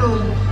battle.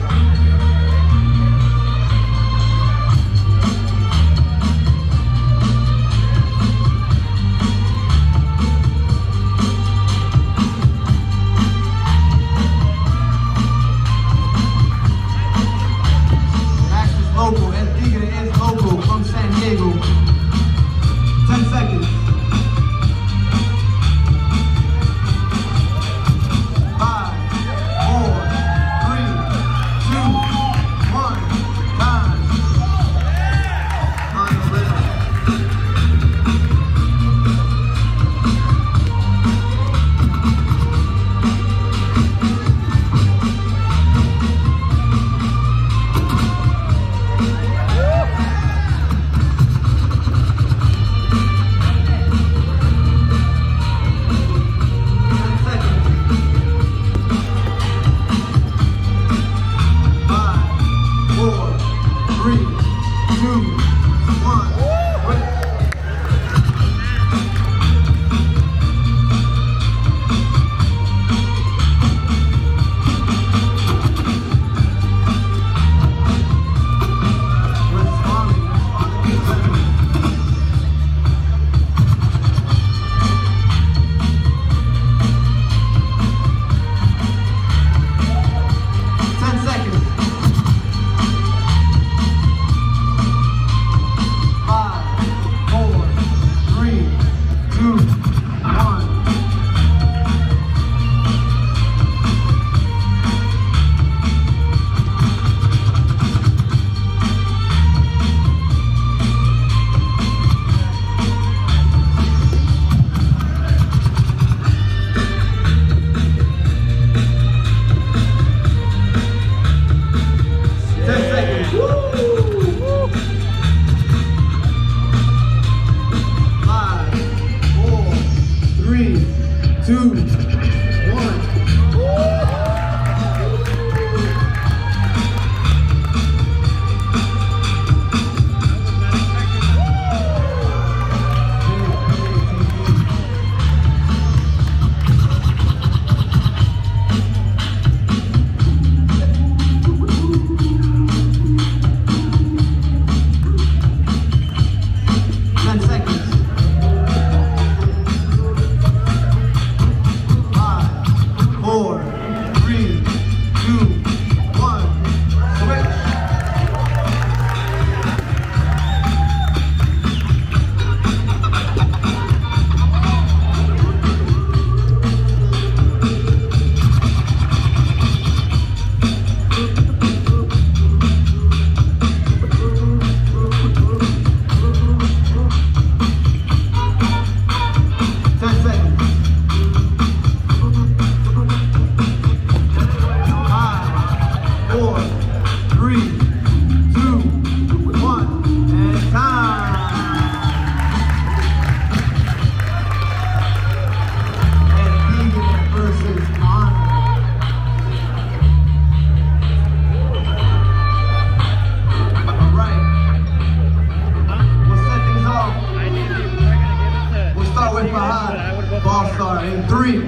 Ball star, in three,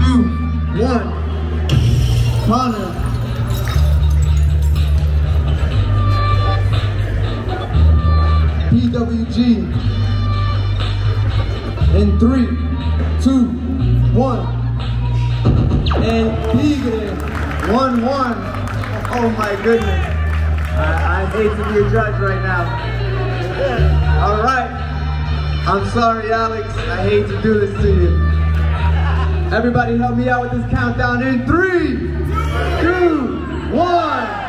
two, one. Conor. PWG. In three, two, one. And Tigre, one, one. Oh my goodness. I, I hate to be a judge right now. All right. I'm sorry, Alex. I hate to do this to you. Everybody help me out with this countdown in three, two, one.